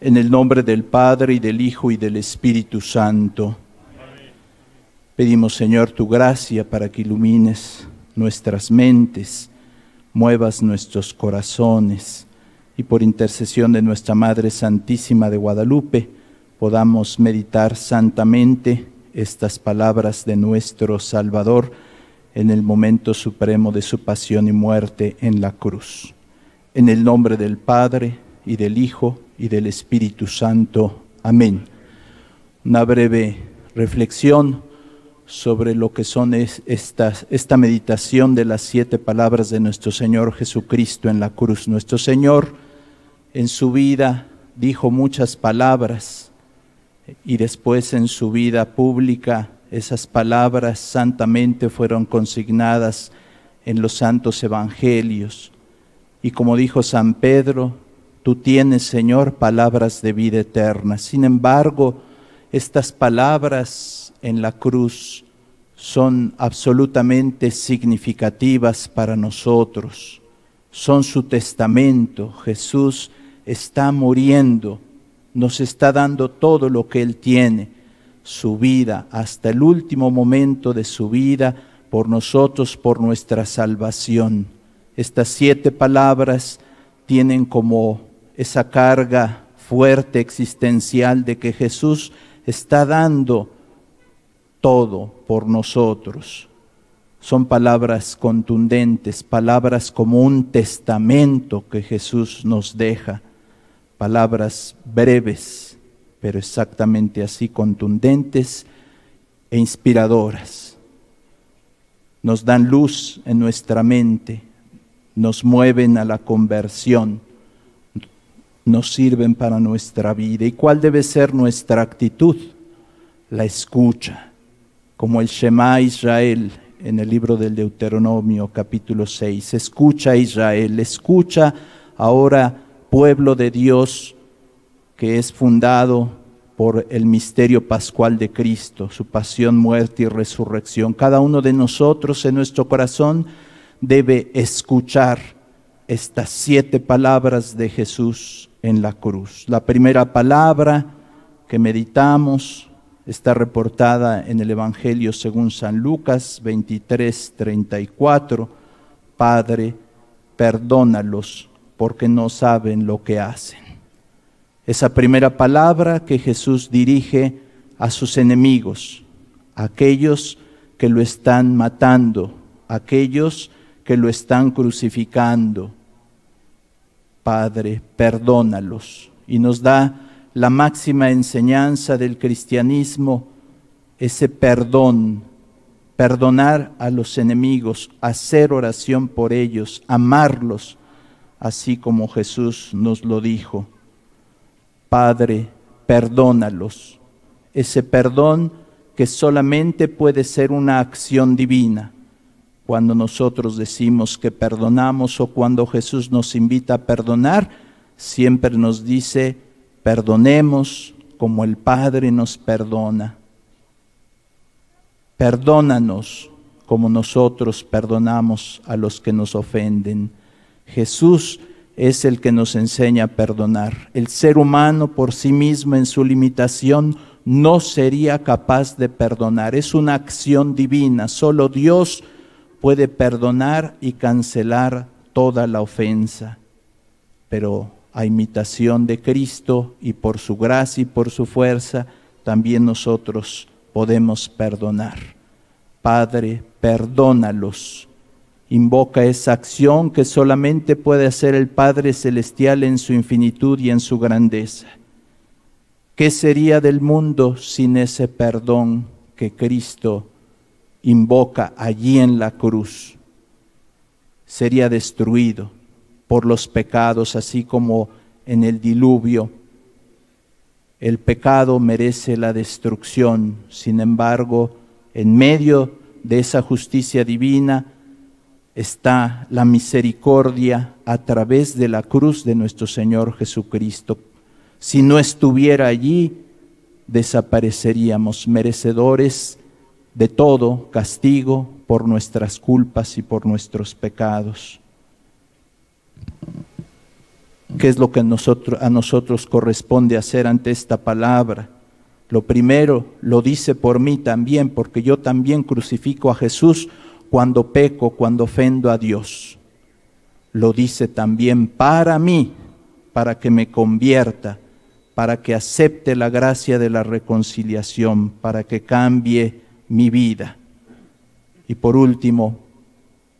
En el nombre del Padre y del Hijo y del Espíritu Santo. Pedimos, Señor, tu gracia para que ilumines nuestras mentes, muevas nuestros corazones y por intercesión de nuestra Madre Santísima de Guadalupe podamos meditar santamente estas palabras de nuestro Salvador en el momento supremo de su pasión y muerte en la cruz. En el nombre del Padre y del Hijo y del Espíritu Santo. Amén. Una breve reflexión sobre lo que son estas, esta meditación de las siete palabras de nuestro Señor Jesucristo en la cruz. Nuestro Señor en su vida dijo muchas palabras y después en su vida pública esas palabras santamente fueron consignadas en los santos evangelios. Y como dijo San Pedro, tú tienes, Señor, palabras de vida eterna. Sin embargo, estas palabras en la cruz son absolutamente significativas para nosotros. Son su testamento. Jesús está muriendo, nos está dando todo lo que Él tiene su vida hasta el último momento de su vida por nosotros, por nuestra salvación. Estas siete palabras tienen como esa carga fuerte existencial de que Jesús está dando todo por nosotros. Son palabras contundentes, palabras como un testamento que Jesús nos deja, palabras breves, pero exactamente así contundentes e inspiradoras. Nos dan luz en nuestra mente, nos mueven a la conversión, nos sirven para nuestra vida. ¿Y cuál debe ser nuestra actitud? La escucha, como el Shema Israel en el libro del Deuteronomio capítulo 6. Escucha Israel, escucha ahora pueblo de Dios, que es fundado por el misterio pascual de Cristo, su pasión, muerte y resurrección. Cada uno de nosotros en nuestro corazón debe escuchar estas siete palabras de Jesús en la cruz. La primera palabra que meditamos está reportada en el Evangelio según San Lucas 23, 34. Padre, perdónalos porque no saben lo que hacen esa primera palabra que Jesús dirige a sus enemigos, aquellos que lo están matando, aquellos que lo están crucificando. Padre, perdónalos. Y nos da la máxima enseñanza del cristianismo, ese perdón, perdonar a los enemigos, hacer oración por ellos, amarlos, así como Jesús nos lo dijo. Padre, perdónalos. Ese perdón que solamente puede ser una acción divina. Cuando nosotros decimos que perdonamos o cuando Jesús nos invita a perdonar, siempre nos dice, perdonemos como el Padre nos perdona. Perdónanos como nosotros perdonamos a los que nos ofenden. Jesús es el que nos enseña a perdonar. El ser humano por sí mismo en su limitación no sería capaz de perdonar. Es una acción divina. Solo Dios puede perdonar y cancelar toda la ofensa. Pero a imitación de Cristo y por su gracia y por su fuerza, también nosotros podemos perdonar. Padre, perdónalos invoca esa acción que solamente puede hacer el Padre Celestial en su infinitud y en su grandeza. ¿Qué sería del mundo sin ese perdón que Cristo invoca allí en la cruz? Sería destruido por los pecados, así como en el diluvio. El pecado merece la destrucción, sin embargo, en medio de esa justicia divina, está la misericordia a través de la cruz de nuestro Señor Jesucristo. Si no estuviera allí, desapareceríamos merecedores de todo castigo por nuestras culpas y por nuestros pecados. ¿Qué es lo que a nosotros corresponde hacer ante esta palabra? Lo primero lo dice por mí también, porque yo también crucifico a Jesús cuando peco, cuando ofendo a Dios. Lo dice también para mí, para que me convierta, para que acepte la gracia de la reconciliación, para que cambie mi vida. Y por último,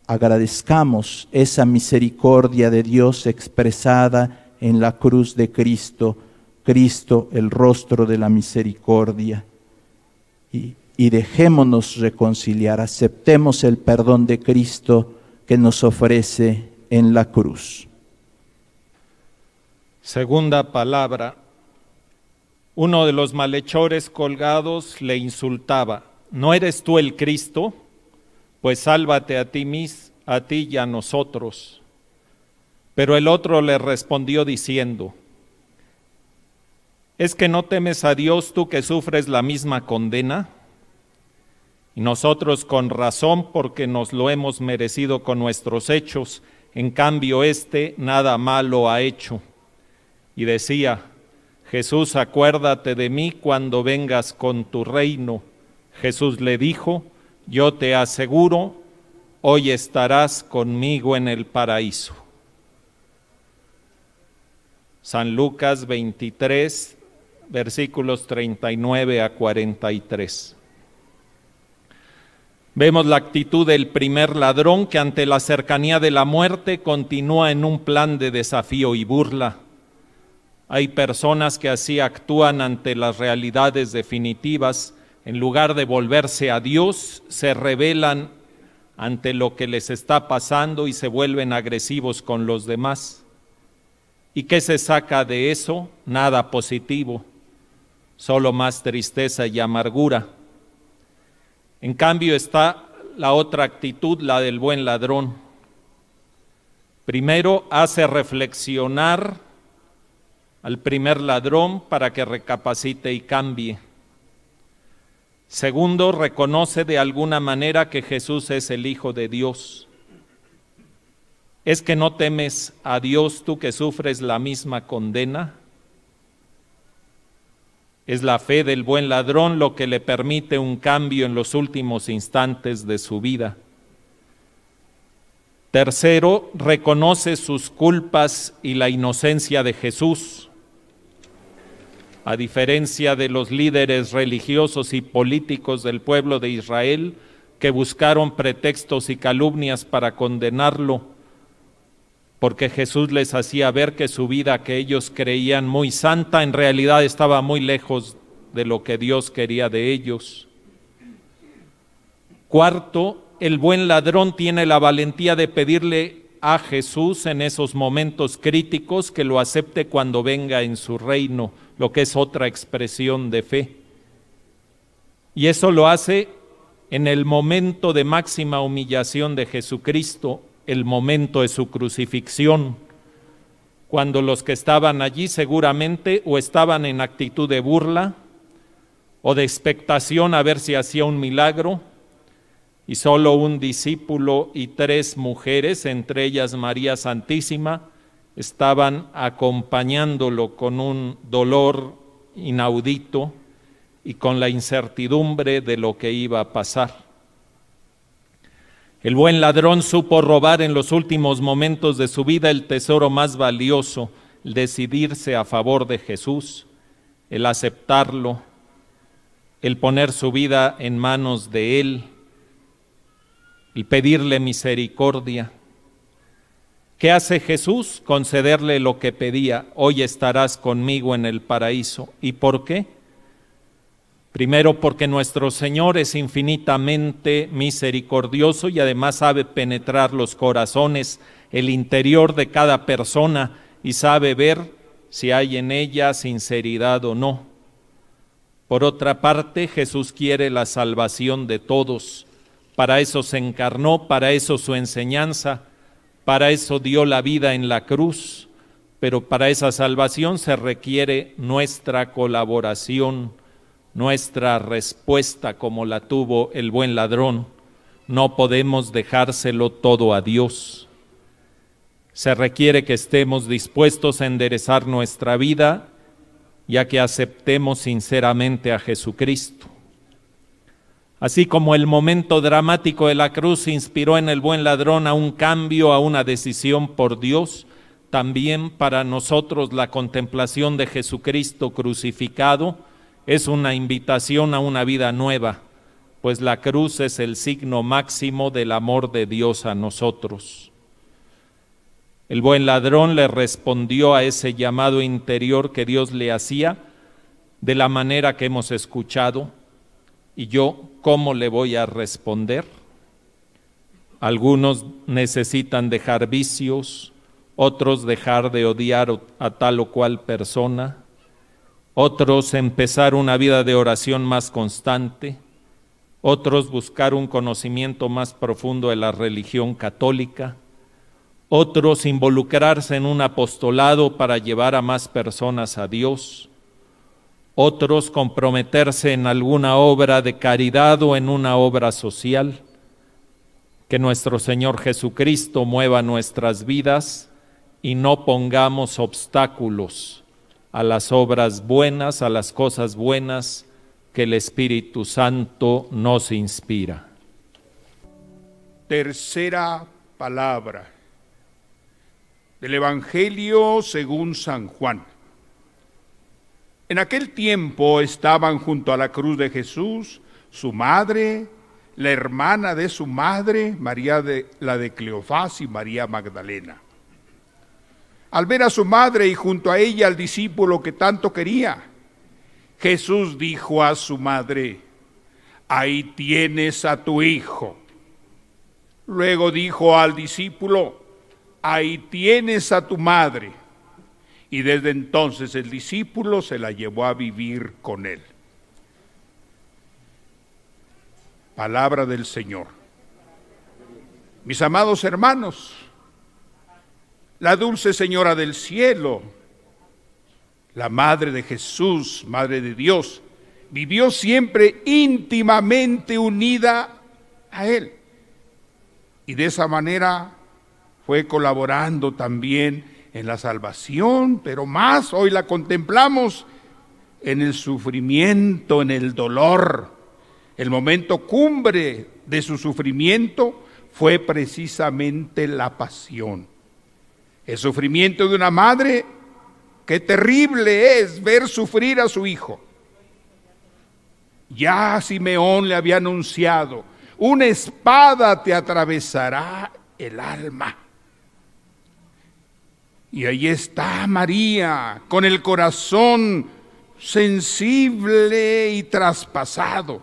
agradezcamos esa misericordia de Dios expresada en la cruz de Cristo, Cristo el rostro de la misericordia. Y, y, dejémonos reconciliar, aceptemos el perdón de Cristo que nos ofrece en la cruz. Segunda palabra. Uno de los malhechores colgados le insultaba, ¿no eres tú el Cristo? Pues sálvate a ti mis, a ti y a nosotros. Pero el otro le respondió diciendo, ¿es que no temes a Dios tú que sufres la misma condena? Y nosotros con razón porque nos lo hemos merecido con nuestros hechos, en cambio éste nada malo ha hecho. Y decía, Jesús, acuérdate de mí cuando vengas con tu reino. Jesús le dijo, yo te aseguro, hoy estarás conmigo en el paraíso. San Lucas 23, versículos 39 a 43. Vemos la actitud del primer ladrón que ante la cercanía de la muerte continúa en un plan de desafío y burla. Hay personas que así actúan ante las realidades definitivas, en lugar de volverse a Dios, se rebelan ante lo que les está pasando y se vuelven agresivos con los demás. ¿Y qué se saca de eso? Nada positivo, solo más tristeza y amargura. En cambio está la otra actitud, la del buen ladrón. Primero hace reflexionar al primer ladrón para que recapacite y cambie. Segundo, reconoce de alguna manera que Jesús es el Hijo de Dios. ¿Es que no temes a Dios tú que sufres la misma condena? Es la fe del buen ladrón lo que le permite un cambio en los últimos instantes de su vida. Tercero, reconoce sus culpas y la inocencia de Jesús. A diferencia de los líderes religiosos y políticos del pueblo de Israel que buscaron pretextos y calumnias para condenarlo, porque Jesús les hacía ver que su vida que ellos creían muy santa en realidad estaba muy lejos de lo que Dios quería de ellos. Cuarto, el buen ladrón tiene la valentía de pedirle a Jesús en esos momentos críticos que lo acepte cuando venga en su reino, lo que es otra expresión de fe. Y eso lo hace en el momento de máxima humillación de Jesucristo, el momento de su crucifixión, cuando los que estaban allí seguramente o estaban en actitud de burla o de expectación a ver si hacía un milagro, y solo un discípulo y tres mujeres, entre ellas María Santísima, estaban acompañándolo con un dolor inaudito y con la incertidumbre de lo que iba a pasar. El buen ladrón supo robar en los últimos momentos de su vida el tesoro más valioso, el decidirse a favor de Jesús, el aceptarlo, el poner su vida en manos de Él, el pedirle misericordia. ¿Qué hace Jesús? Concederle lo que pedía, hoy estarás conmigo en el paraíso. ¿Y por qué? Primero porque nuestro Señor es infinitamente misericordioso y además sabe penetrar los corazones, el interior de cada persona y sabe ver si hay en ella sinceridad o no. Por otra parte, Jesús quiere la salvación de todos. Para eso se encarnó, para eso su enseñanza, para eso dio la vida en la cruz. Pero para esa salvación se requiere nuestra colaboración nuestra respuesta como la tuvo el buen ladrón. No podemos dejárselo todo a Dios. Se requiere que estemos dispuestos a enderezar nuestra vida ya que aceptemos sinceramente a Jesucristo. Así como el momento dramático de la cruz inspiró en el buen ladrón a un cambio, a una decisión por Dios, también para nosotros la contemplación de Jesucristo crucificado es una invitación a una vida nueva, pues la cruz es el signo máximo del amor de Dios a nosotros. El buen ladrón le respondió a ese llamado interior que Dios le hacía de la manera que hemos escuchado. ¿Y yo cómo le voy a responder? Algunos necesitan dejar vicios, otros dejar de odiar a tal o cual persona, otros empezar una vida de oración más constante, otros buscar un conocimiento más profundo de la religión católica otros involucrarse en un apostolado para llevar a más personas a Dios, otros comprometerse en alguna obra de caridad o en una obra social. Que nuestro Señor Jesucristo mueva nuestras vidas y no pongamos obstáculos a las obras buenas, a las cosas buenas que el Espíritu Santo nos inspira. Tercera palabra del Evangelio según San Juan. En aquel tiempo estaban junto a la cruz de Jesús su madre, la hermana de su madre, María de la de Cleofás y María Magdalena. Al ver a su madre y junto a ella al discípulo que tanto quería, Jesús dijo a su madre, ahí tienes a tu hijo. Luego dijo al discípulo, ahí tienes a tu madre. Y desde entonces el discípulo se la llevó a vivir con él. Palabra del Señor. Mis amados hermanos, la dulce Señora del cielo, la Madre de Jesús, Madre de Dios, vivió siempre íntimamente unida a Él. Y de esa manera fue colaborando también en la salvación, pero más hoy la contemplamos en el sufrimiento, en el dolor. El momento cumbre de su sufrimiento fue precisamente la pasión. El sufrimiento de una madre, qué terrible es ver sufrir a su hijo. Ya Simeón le había anunciado, una espada te atravesará el alma. Y ahí está María con el corazón sensible y traspasado.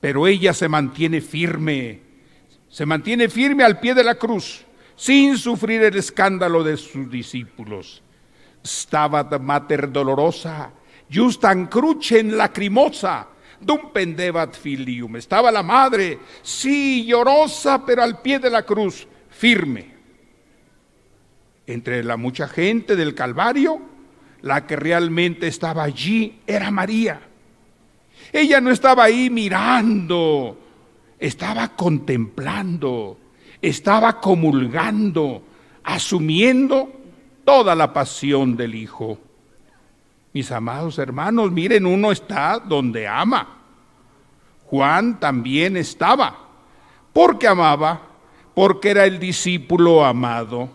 Pero ella se mantiene firme, se mantiene firme al pie de la cruz, sin sufrir el escándalo de sus discípulos. Stabat mater dolorosa, justan crucem lacrimosa, dum pendebat filium. Estaba la madre, sí, llorosa, pero al pie de la cruz, firme entre la mucha gente del Calvario, la que realmente estaba allí era María. Ella no estaba ahí mirando, estaba contemplando, estaba comulgando, asumiendo toda la pasión del Hijo. Mis amados hermanos, miren, uno está donde ama. Juan también estaba, porque amaba, porque era el discípulo amado.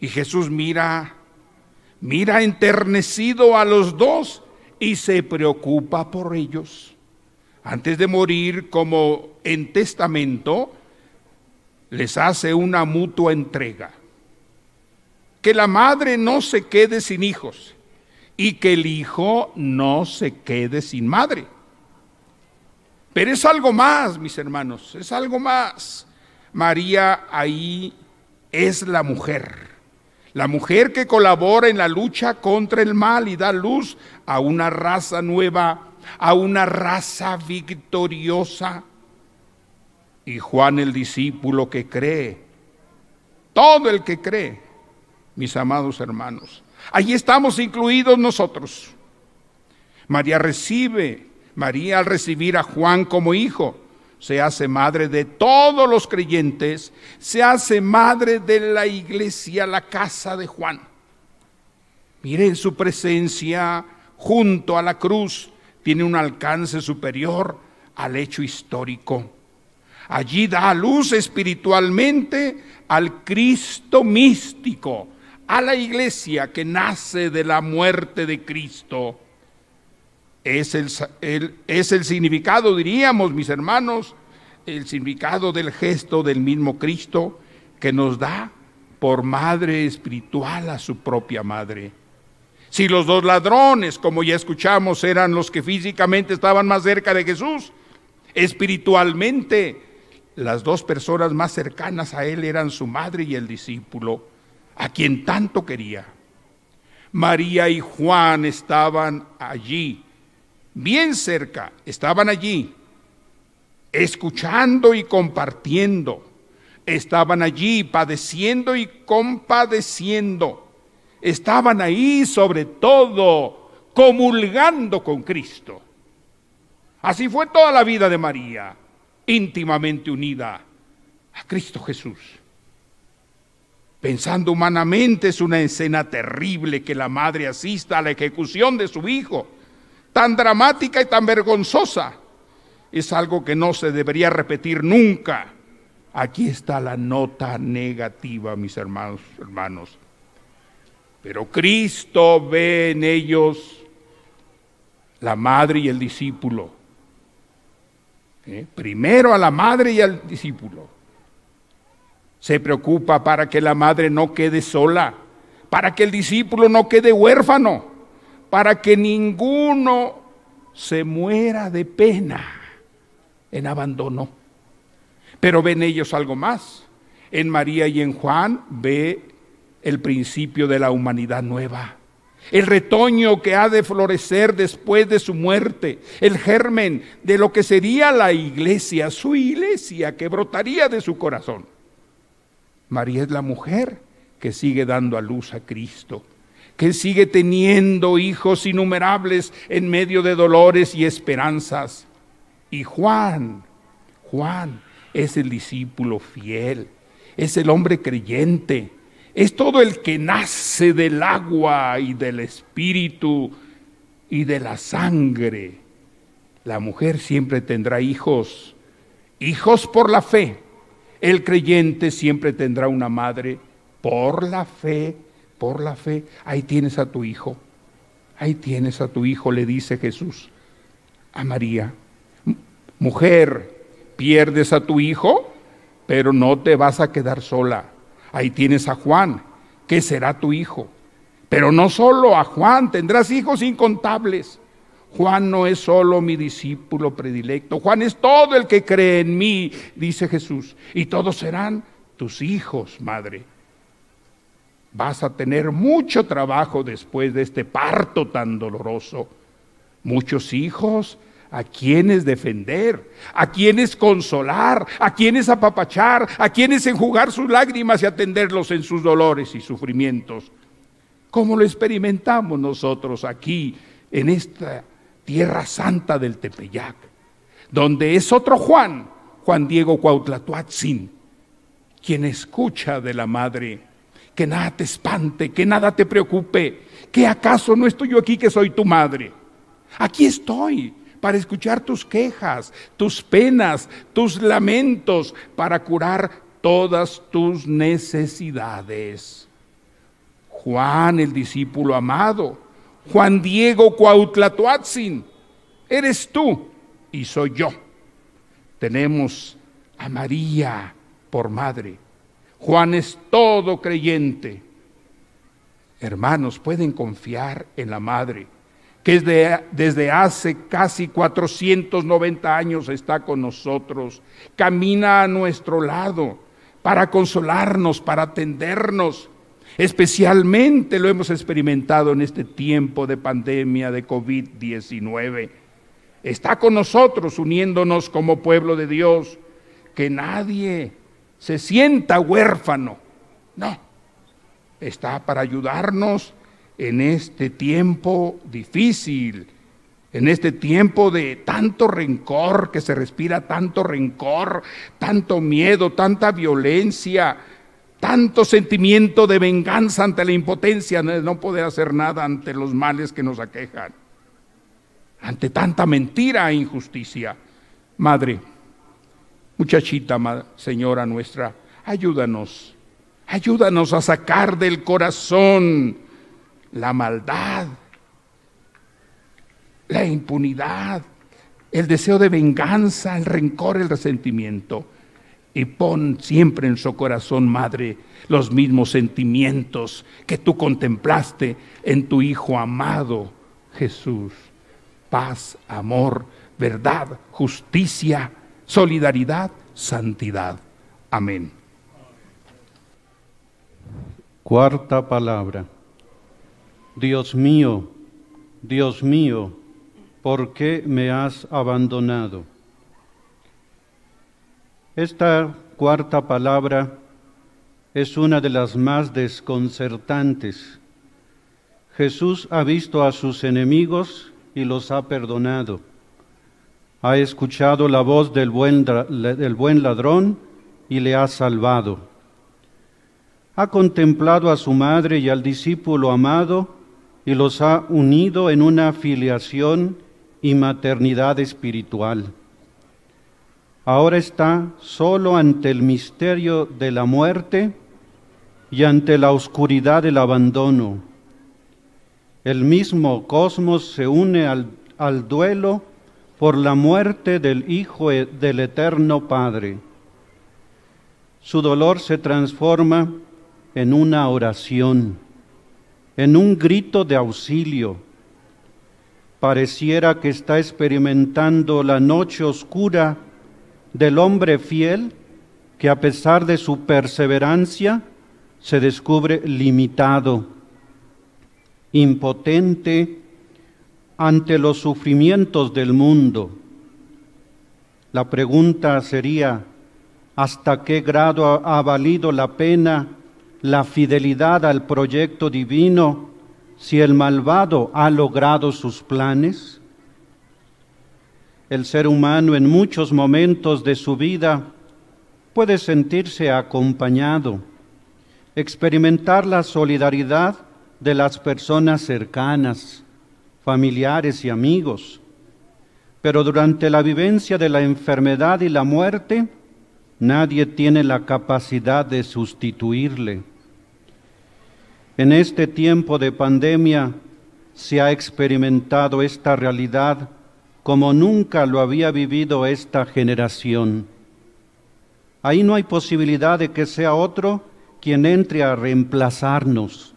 Y Jesús mira, mira enternecido a los dos y se preocupa por ellos. Antes de morir, como en testamento, les hace una mutua entrega. Que la madre no se quede sin hijos y que el hijo no se quede sin madre. Pero es algo más, mis hermanos, es algo más. María ahí es la mujer la mujer que colabora en la lucha contra el mal y da luz a una raza nueva, a una raza victoriosa. Y Juan el discípulo que cree, todo el que cree, mis amados hermanos. Allí estamos incluidos nosotros. María recibe, María al recibir a Juan como hijo, se hace madre de todos los creyentes, se hace madre de la iglesia, la casa de Juan. Miren su presencia junto a la cruz, tiene un alcance superior al hecho histórico. Allí da a luz espiritualmente al Cristo místico, a la iglesia que nace de la muerte de Cristo. Es el, es el significado, diríamos, mis hermanos, el significado del gesto del mismo Cristo que nos da por madre espiritual a su propia madre. Si los dos ladrones, como ya escuchamos, eran los que físicamente estaban más cerca de Jesús, espiritualmente las dos personas más cercanas a él eran su madre y el discípulo, a quien tanto quería. María y Juan estaban allí, bien cerca, estaban allí, escuchando y compartiendo. Estaban allí padeciendo y compadeciendo. Estaban ahí sobre todo comulgando con Cristo. Así fue toda la vida de María íntimamente unida a Cristo Jesús. Pensando humanamente es una escena terrible que la madre asista a la ejecución de su hijo, tan dramática y tan vergonzosa. Es algo que no se debería repetir nunca. Aquí está la nota negativa, mis hermanos, hermanos. Pero Cristo ve en ellos la madre y el discípulo ¿eh? primero a la madre y al discípulo. Se preocupa para que la madre no quede sola, para que el discípulo no quede huérfano, para que ninguno se muera de pena en abandono. Pero ven ellos algo más. En María y en Juan ve el principio de la humanidad nueva el retoño que ha de florecer después de su muerte, el germen de lo que sería la iglesia, su iglesia que brotaría de su corazón. María es la mujer que sigue dando a luz a Cristo, que sigue teniendo hijos innumerables en medio de dolores y esperanzas. Y Juan, Juan es el discípulo fiel, es el hombre creyente, es todo el que nace del agua y del espíritu y de la sangre. La mujer siempre tendrá hijos, hijos por la fe. El creyente siempre tendrá una madre por la fe, por la fe. Ahí tienes a tu hijo, ahí tienes a tu hijo, le dice Jesús a María. Mujer, pierdes a tu hijo, pero no te vas a quedar sola Ahí tienes a Juan, que será tu hijo. Pero no solo a Juan, tendrás hijos incontables. Juan no es solo mi discípulo predilecto, Juan es todo el que cree en mí, dice Jesús, y todos serán tus hijos, madre. Vas a tener mucho trabajo después de este parto tan doloroso. Muchos hijos a quienes defender, a quienes consolar, a quienes apapachar, a quienes enjugar sus lágrimas y atenderlos en sus dolores y sufrimientos. Como lo experimentamos nosotros aquí en esta tierra santa del Tepeyac, donde es otro Juan, Juan Diego Cuautlatuatzin, quien escucha de la madre, que nada te espante, que nada te preocupe, que acaso no estoy yo aquí que soy tu madre. Aquí estoy, para escuchar tus quejas, tus penas, tus lamentos, para curar todas tus necesidades. Juan, el discípulo amado, Juan Diego Cuautlatoatzin, eres tú y soy yo. Tenemos a María por madre. Juan es todo creyente. Hermanos, pueden confiar en la madre que desde hace casi 490 años está con nosotros, camina a nuestro lado para consolarnos, para atendernos. Especialmente lo hemos experimentado en este tiempo de pandemia de COVID-19. Está con nosotros uniéndonos como pueblo de Dios, que nadie se sienta huérfano. No, está para ayudarnos en este tiempo difícil, en este tiempo de tanto rencor, que se respira tanto rencor, tanto miedo, tanta violencia, tanto sentimiento de venganza ante la impotencia, de no poder hacer nada ante los males que nos aquejan, ante tanta mentira e injusticia. Madre, muchachita, señora nuestra, ayúdanos, ayúdanos a sacar del corazón la maldad, la impunidad, el deseo de venganza, el rencor, el resentimiento. Y pon siempre en su corazón, Madre, los mismos sentimientos que tú contemplaste en tu Hijo amado, Jesús. Paz, amor, verdad, justicia, solidaridad, santidad. Amén. Cuarta palabra. Dios mío, Dios mío, ¿por qué me has abandonado? Esta cuarta palabra es una de las más desconcertantes. Jesús ha visto a sus enemigos y los ha perdonado. Ha escuchado la voz del buen, del buen ladrón y le ha salvado. Ha contemplado a su madre y al discípulo amado y los ha unido en una filiación y maternidad espiritual. Ahora está solo ante el misterio de la muerte y ante la oscuridad del abandono. El mismo cosmos se une al, al duelo por la muerte del Hijo del Eterno Padre. Su dolor se transforma en una oración, en un grito de auxilio pareciera que está experimentando la noche oscura del hombre fiel que a pesar de su perseverancia se descubre limitado, impotente ante los sufrimientos del mundo. La pregunta sería, ¿hasta qué grado ha valido la pena la fidelidad al proyecto divino si el malvado ha logrado sus planes? El ser humano en muchos momentos de su vida puede sentirse acompañado, experimentar la solidaridad de las personas cercanas, familiares y amigos, pero durante la vivencia de la enfermedad y la muerte, nadie tiene la capacidad de sustituirle. En este tiempo de pandemia se ha experimentado esta realidad como nunca lo había vivido esta generación. Ahí no hay posibilidad de que sea otro quien entre a reemplazarnos.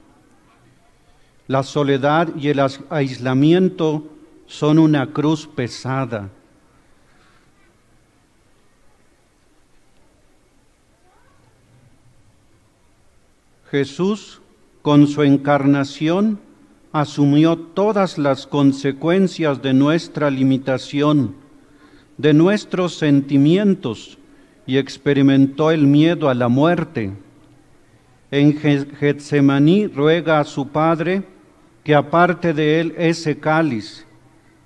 La soledad y el aislamiento son una cruz pesada. Jesús con su encarnación asumió todas las consecuencias de nuestra limitación, de nuestros sentimientos y experimentó el miedo a la muerte. En Getsemaní ruega a su Padre que aparte de él ese cáliz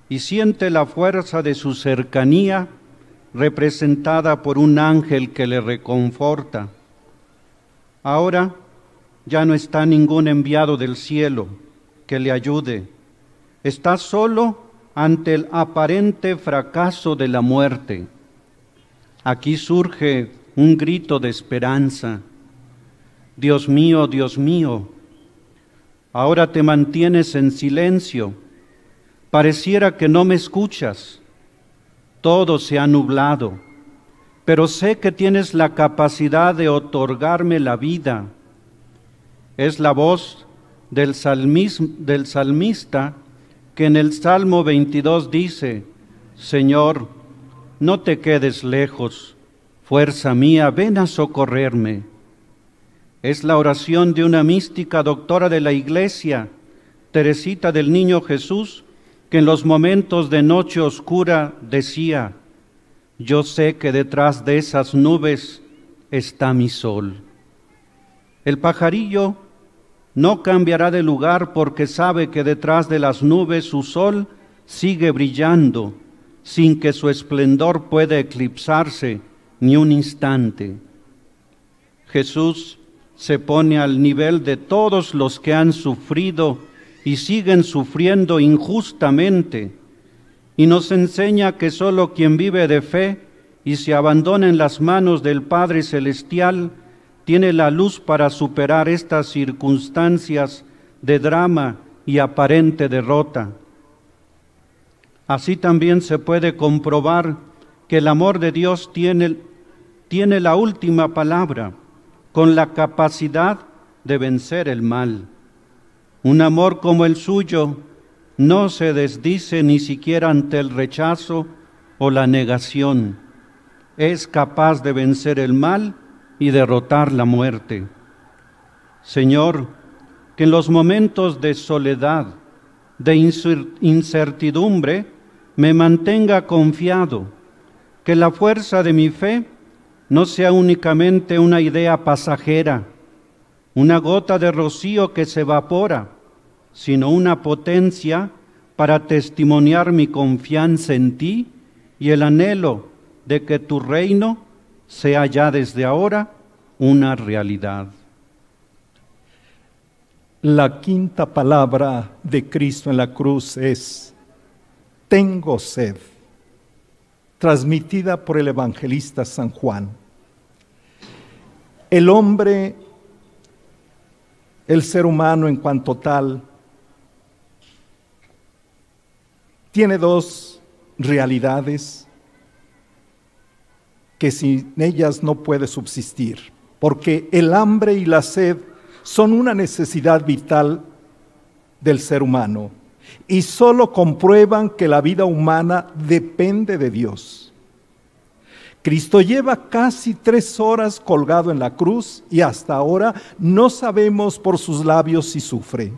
y siente la fuerza de su cercanía representada por un ángel que le reconforta. Ahora, ya no está ningún enviado del cielo que le ayude. Está solo ante el aparente fracaso de la muerte. Aquí surge un grito de esperanza. Dios mío, Dios mío, ahora te mantienes en silencio. Pareciera que no me escuchas. Todo se ha nublado, pero sé que tienes la capacidad de otorgarme la vida es la voz del, salmista que en el Salmo 22 dice, Señor, no te quedes lejos, fuerza mía, ven a socorrerme. Es la oración de una mística doctora de la Iglesia, Teresita del Niño Jesús, que en los momentos de noche oscura decía, yo sé que detrás de esas nubes está mi sol. El pajarillo no cambiará de lugar porque sabe que detrás de las nubes su sol sigue brillando sin que su esplendor pueda eclipsarse ni un instante. Jesús se pone al nivel de todos los que han sufrido y siguen sufriendo injustamente y nos enseña que solo quien vive de fe y se abandona en las manos del Padre Celestial tiene la luz para superar estas circunstancias de drama y aparente derrota. Así también se puede comprobar que el amor de Dios tiene, tiene la última palabra, con la capacidad de vencer el mal. Un amor como el suyo no se desdice ni siquiera ante el rechazo o la negación. Es capaz de vencer el mal y derrotar la muerte. Señor, que en los momentos de soledad, de incertidumbre, me mantenga confiado, que la fuerza de mi fe no sea únicamente una idea pasajera, una gota de rocío que se evapora, sino una potencia para testimoniar mi confianza en ti y el anhelo de que tu reino sea ya desde ahora una realidad. La quinta palabra de Cristo en la cruz es, tengo sed, transmitida por el evangelista San Juan. El hombre, el ser humano en cuanto tal, tiene dos realidades que sin ellas no puede subsistir, porque el hambre y la sed son una necesidad vital del ser humano y solo comprueban que la vida humana depende de Dios. Cristo lleva casi tres horas colgado en la cruz y hasta ahora no sabemos por sus labios si sufre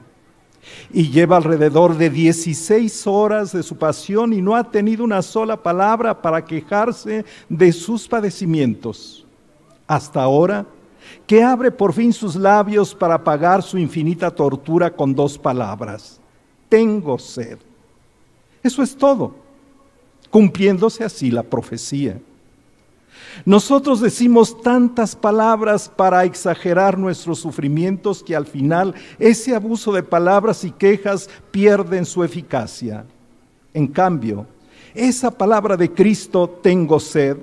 y lleva alrededor de 16 horas de su pasión y no ha tenido una sola palabra para quejarse de sus padecimientos. Hasta ahora, que abre por fin sus labios para pagar su infinita tortura con dos palabras. Tengo sed. Eso es todo, cumpliéndose así la profecía. Nosotros decimos tantas palabras para exagerar nuestros sufrimientos que al final ese abuso de palabras y quejas pierden su eficacia. En cambio, esa palabra de Cristo, tengo sed,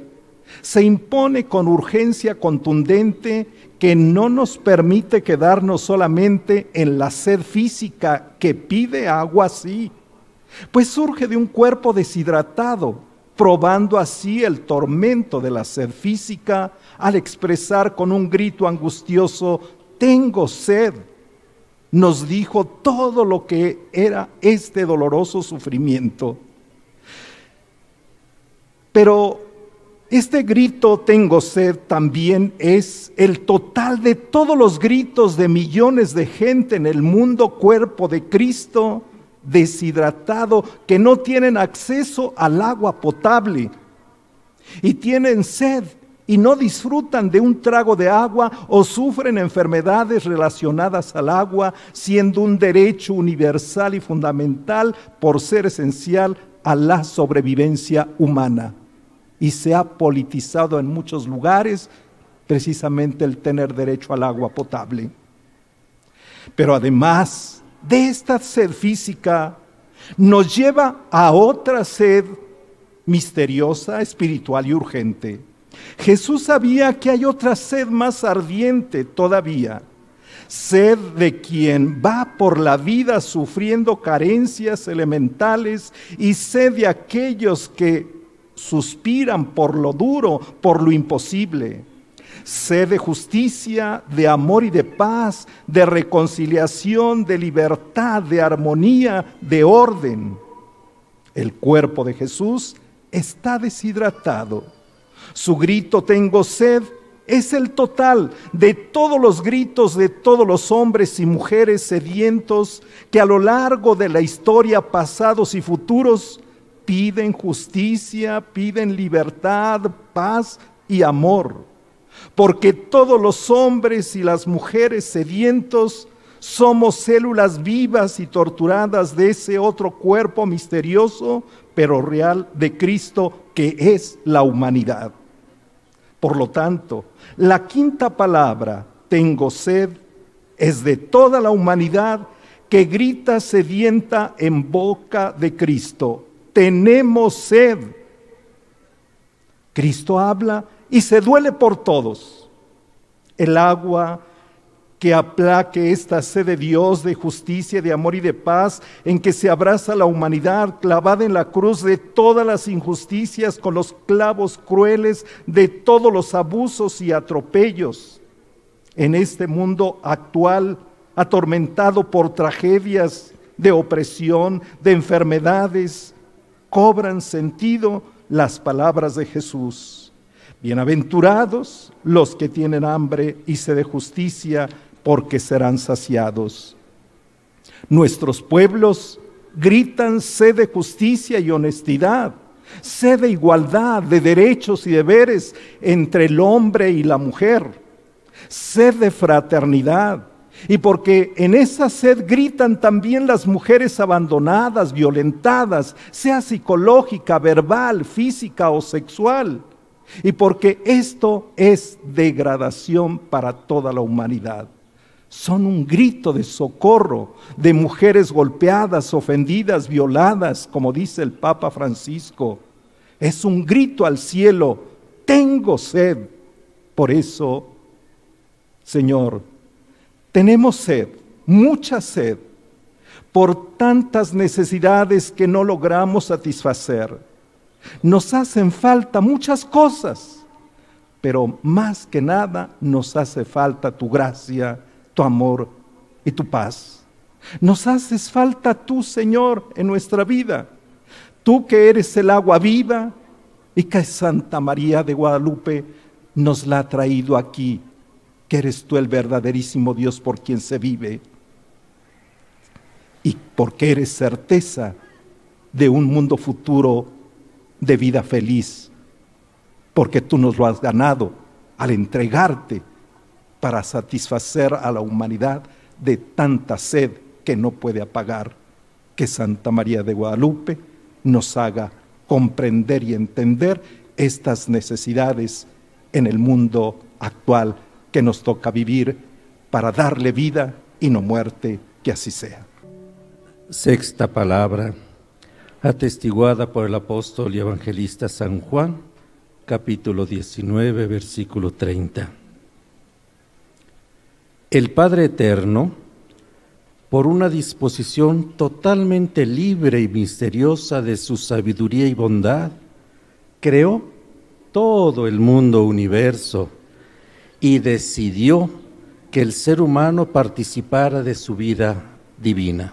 se impone con urgencia contundente que no nos permite quedarnos solamente en la sed física que pide agua así, pues surge de un cuerpo deshidratado probando así el tormento de la sed física al expresar con un grito angustioso, tengo sed. Nos dijo todo lo que era este doloroso sufrimiento. Pero este grito, tengo sed, también es el total de todos los gritos de millones de gente en el mundo cuerpo de Cristo deshidratado, que no tienen acceso al agua potable y tienen sed y no disfrutan de un trago de agua o sufren enfermedades relacionadas al agua, siendo un derecho universal y fundamental por ser esencial a la sobrevivencia humana. Y se ha politizado en muchos lugares precisamente el tener derecho al agua potable. Pero además, de esta sed física nos lleva a otra sed misteriosa, espiritual y urgente. Jesús sabía que hay otra sed más ardiente todavía, sed de quien va por la vida sufriendo carencias elementales y sed de aquellos que suspiran por lo duro, por lo imposible sed de justicia, de amor y de paz, de reconciliación, de libertad, de armonía, de orden. El cuerpo de Jesús está deshidratado. Su grito tengo sed es el total de todos los gritos de todos los hombres y mujeres sedientos que a lo largo de la historia pasados y futuros piden justicia, piden libertad, paz y amor porque todos los hombres y las mujeres sedientos somos células vivas y torturadas de ese otro cuerpo misterioso, pero real, de Cristo, que es la humanidad. Por lo tanto, la quinta palabra, tengo sed, es de toda la humanidad que grita sedienta en boca de Cristo. Tenemos sed. Cristo habla y se duele por todos. El agua que aplaque esta sed de Dios, de justicia, de amor y de paz, en que se abraza la humanidad clavada en la cruz de todas las injusticias, con los clavos crueles de todos los abusos y atropellos. En este mundo actual, atormentado por tragedias de opresión, de enfermedades, cobran sentido las palabras de Jesús. Bienaventurados los que tienen hambre y sed de justicia, porque serán saciados. Nuestros pueblos gritan sed de justicia y honestidad, sed de igualdad, de derechos y deberes entre el hombre y la mujer, sed de fraternidad. Y porque en esa sed gritan también las mujeres abandonadas, violentadas, sea psicológica, verbal, física o sexual. Y porque esto es degradación para toda la humanidad son un grito de socorro de mujeres golpeadas, ofendidas, violadas, como dice el Papa Francisco. Es un grito al cielo, tengo sed. Por eso, Señor, tenemos sed, mucha sed, por tantas necesidades que no logramos satisfacer. Nos hacen falta muchas cosas, pero más que nada nos hace falta tu gracia tu amor y tu paz. Nos haces falta tú, Señor, en nuestra vida. Tú que eres el agua viva y que Santa María de Guadalupe nos la ha traído aquí, que eres tú el verdaderísimo Dios por quien se vive y porque eres certeza de un mundo futuro de vida feliz, porque tú nos lo has ganado al entregarte para satisfacer a la humanidad de tanta sed que no puede apagar. Que Santa María de Guadalupe nos haga comprender y entender estas necesidades en el mundo actual que nos toca vivir para darle vida y no muerte, que así sea. Sexta palabra, atestiguada por el apóstol y evangelista San Juan, capítulo 19, versículo 30. El Padre Eterno, por una disposición totalmente libre y misteriosa de su sabiduría y bondad, creó todo el mundo universo y decidió que el ser humano participara de su vida divina.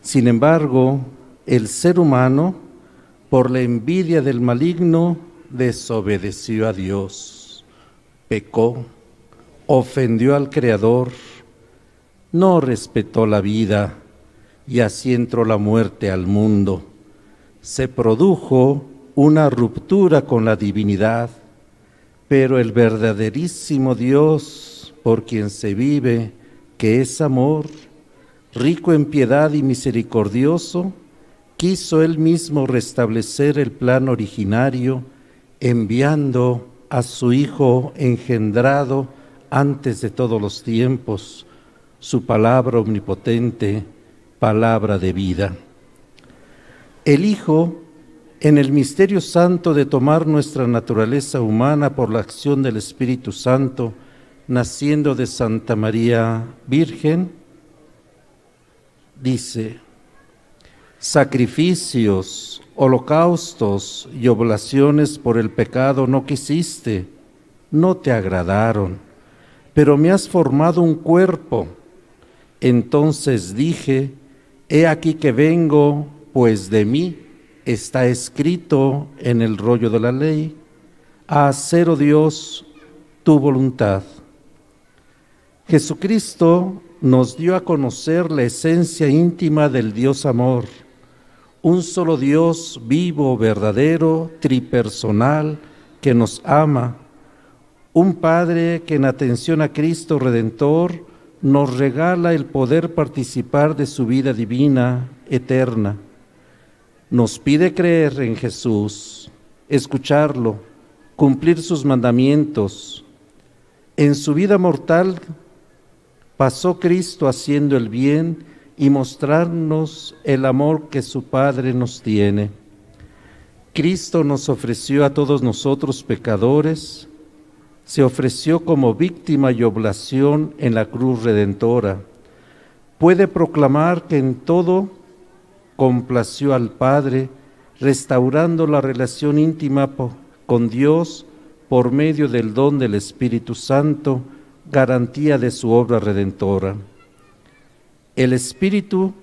Sin embargo, el ser humano, por la envidia del maligno, desobedeció a Dios, pecó ofendió al Creador, no respetó la vida y así entró la muerte al mundo. Se produjo una ruptura con la divinidad, pero el verdaderísimo Dios por quien se vive, que es amor, rico en piedad y misericordioso, quiso él mismo restablecer el plan originario, enviando a su Hijo engendrado, antes de todos los tiempos, su palabra omnipotente, palabra de vida. El Hijo, en el misterio santo de tomar nuestra naturaleza humana por la acción del Espíritu Santo, naciendo de Santa María Virgen, dice, sacrificios, holocaustos y oblaciones por el pecado no quisiste, no te agradaron pero me has formado un cuerpo. Entonces dije, he aquí que vengo, pues de mí está escrito en el rollo de la ley, a hacer, oh Dios, tu voluntad. Jesucristo nos dio a conocer la esencia íntima del Dios amor, un solo Dios vivo, verdadero, tripersonal, que nos ama un Padre que en atención a Cristo Redentor nos regala el poder participar de su vida divina eterna. Nos pide creer en Jesús, escucharlo, cumplir sus mandamientos. En su vida mortal pasó Cristo haciendo el bien y mostrarnos el amor que su Padre nos tiene. Cristo nos ofreció a todos nosotros pecadores, se ofreció como víctima y oblación en la cruz redentora. Puede proclamar que en todo complació al Padre, restaurando la relación íntima con Dios por medio del don del Espíritu Santo, garantía de su obra redentora. El Espíritu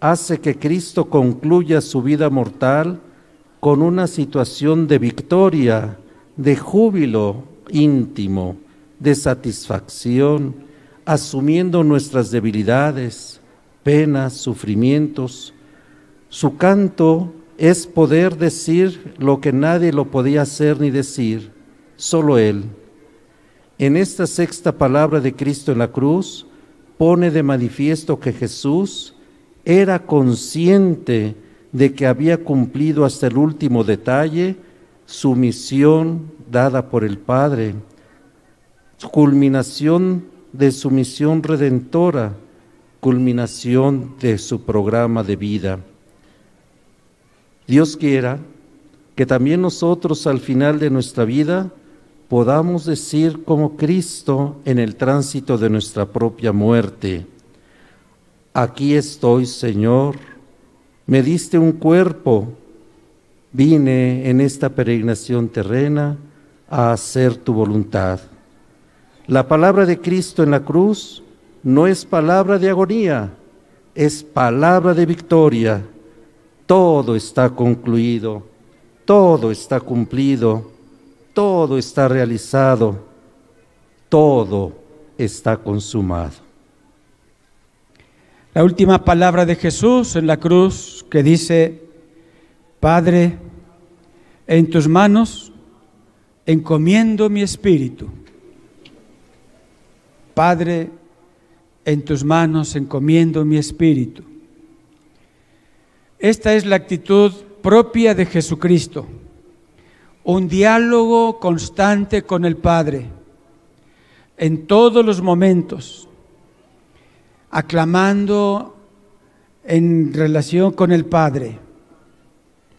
hace que Cristo concluya su vida mortal con una situación de victoria, de júbilo íntimo, de satisfacción, asumiendo nuestras debilidades, penas, sufrimientos. Su canto es poder decir lo que nadie lo podía hacer ni decir, solo Él. En esta sexta palabra de Cristo en la cruz, pone de manifiesto que Jesús era consciente de que había cumplido hasta el último detalle su misión dada por el Padre, culminación de su misión redentora, culminación de su programa de vida. Dios quiera que también nosotros al final de nuestra vida podamos decir como Cristo en el tránsito de nuestra propia muerte, aquí estoy Señor, me diste un cuerpo, vine en esta peregrinación terrena, a hacer tu voluntad. La palabra de Cristo en la cruz no es palabra de agonía, es palabra de victoria. Todo está concluido, todo está cumplido, todo está realizado, todo está consumado. La última palabra de Jesús en la cruz que dice, Padre, en tus manos encomiendo mi espíritu. Padre, en tus manos encomiendo mi espíritu. Esta es la actitud propia de Jesucristo, un diálogo constante con el Padre. En todos los momentos, aclamando en relación con el Padre.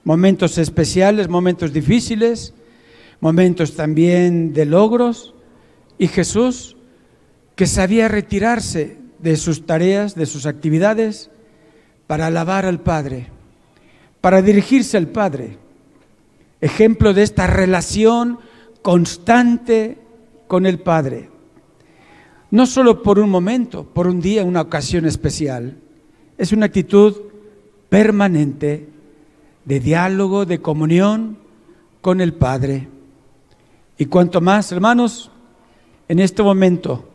Momentos especiales, momentos difíciles, momentos también de logros, y Jesús, que sabía retirarse de sus tareas, de sus actividades, para alabar al Padre, para dirigirse al Padre. Ejemplo de esta relación constante con el Padre. No solo por un momento, por un día, una ocasión especial. Es una actitud permanente de diálogo, de comunión con el Padre. Y cuanto más, hermanos, en este momento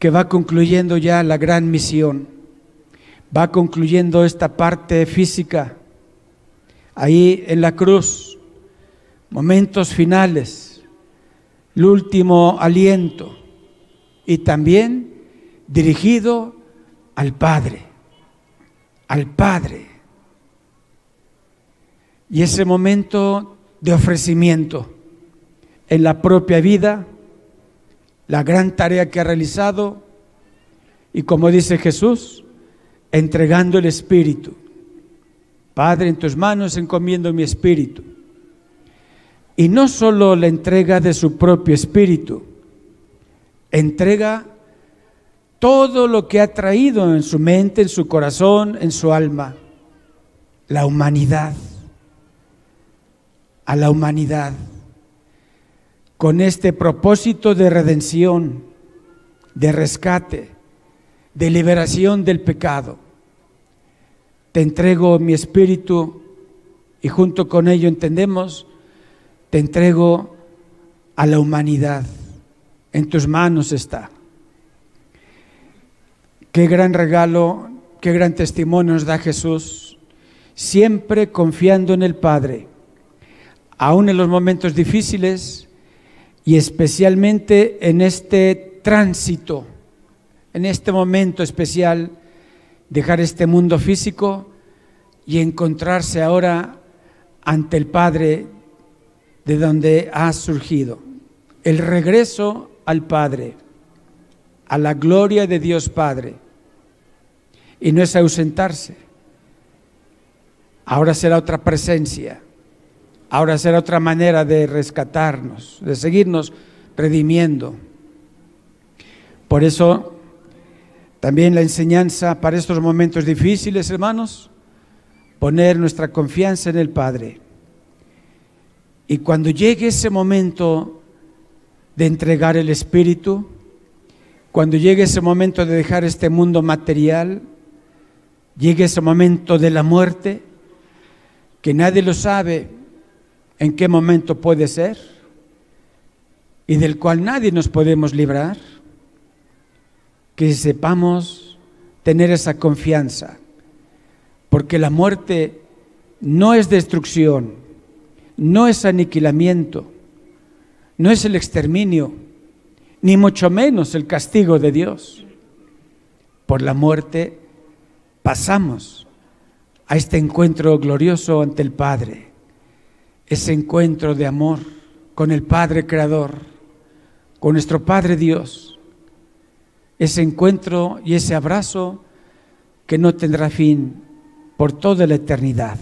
que va concluyendo ya la gran misión, va concluyendo esta parte física, ahí en la cruz, momentos finales, el último aliento. Y también dirigido al Padre, al Padre. Y ese momento de ofrecimiento en la propia vida, la gran tarea que ha realizado. Y como dice Jesús, entregando el Espíritu. Padre, en tus manos encomiendo mi Espíritu. Y no solo la entrega de su propio Espíritu, entrega todo lo que ha traído en su mente, en su corazón, en su alma, la humanidad, a la humanidad con este propósito de redención, de rescate, de liberación del pecado. Te entrego mi espíritu y junto con ello entendemos, te entrego a la humanidad. En tus manos está. Qué gran regalo, qué gran testimonio nos da Jesús, siempre confiando en el Padre, aún en los momentos difíciles, y especialmente en este tránsito, en este momento especial, dejar este mundo físico y encontrarse ahora ante el Padre de donde ha surgido. El regreso al Padre, a la gloria de Dios Padre. Y no es ausentarse. Ahora será otra presencia. Ahora será otra manera de rescatarnos, de seguirnos redimiendo. Por eso, también la enseñanza para estos momentos difíciles, hermanos, poner nuestra confianza en el Padre. Y cuando llegue ese momento de entregar el Espíritu, cuando llegue ese momento de dejar este mundo material, llegue ese momento de la muerte, que nadie lo sabe en qué momento puede ser y del cual nadie nos podemos librar, que sepamos tener esa confianza porque la muerte no es destrucción, no es aniquilamiento, no es el exterminio, ni mucho menos el castigo de Dios. Por la muerte pasamos a este encuentro glorioso ante el Padre, ese encuentro de amor con el Padre Creador, con nuestro Padre Dios, ese encuentro y ese abrazo que no tendrá fin por toda la eternidad.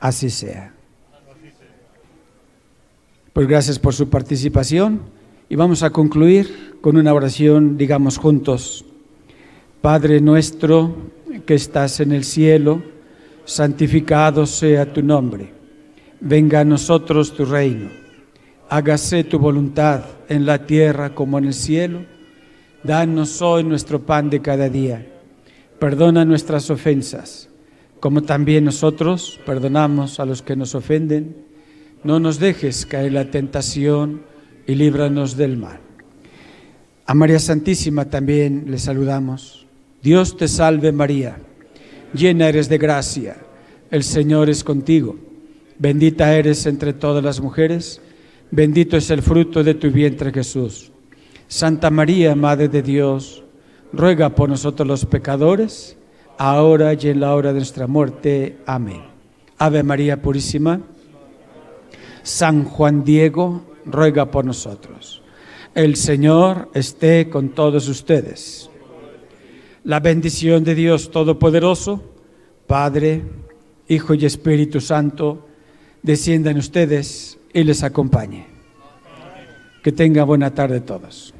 Así sea. Pues gracias por su participación y vamos a concluir con una oración, digamos juntos. Padre nuestro que estás en el cielo, santificado sea tu nombre. Venga a nosotros tu reino. Hágase tu voluntad en la tierra como en el cielo. Danos hoy nuestro pan de cada día Perdona nuestras ofensas, como también nosotros perdonamos a los que nos ofenden. No nos dejes caer la tentación y líbranos del mal. A María Santísima también le saludamos. Dios te salve María, llena eres de gracia, el Señor es contigo. Bendita eres entre todas las mujeres, bendito es el fruto de tu vientre Jesús. Santa María, Madre de Dios, ruega por nosotros los pecadores, ahora y en la hora de nuestra muerte. Amén. Ave María Purísima, San Juan Diego, ruega por nosotros. El Señor esté con todos ustedes. La bendición de Dios Todopoderoso, Padre, Hijo y Espíritu Santo, descienda en ustedes y les acompañe. Que tenga buena tarde todos.